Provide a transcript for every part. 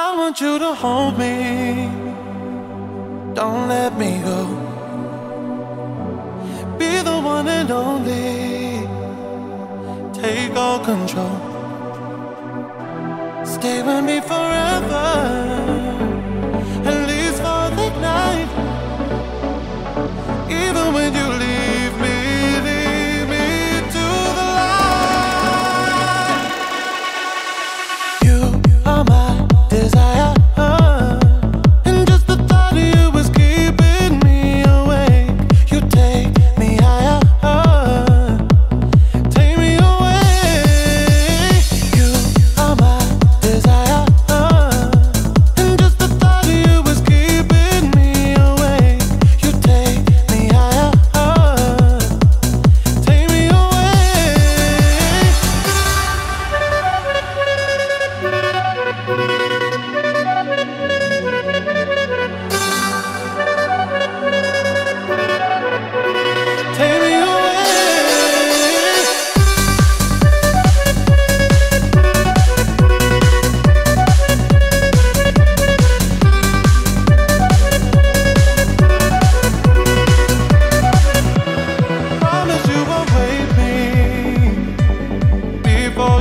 I want you to hold me. Don't let me go. Be the one and only. Take all control. Stay with me forever.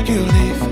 you leave.